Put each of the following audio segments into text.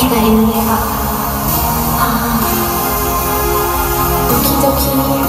左上がああドキドキ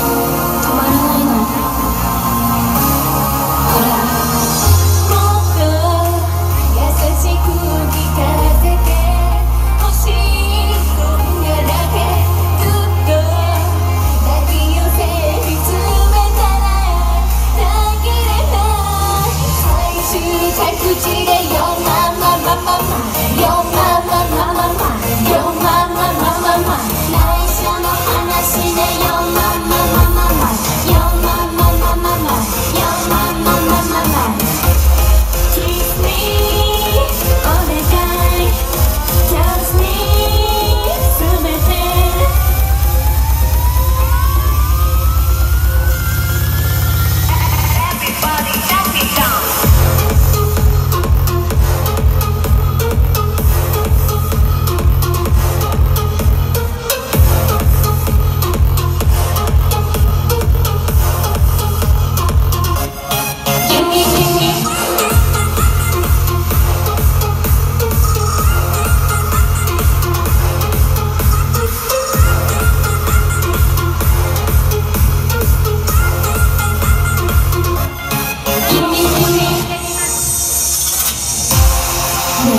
心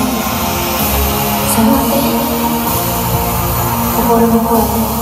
の声。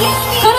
Yes,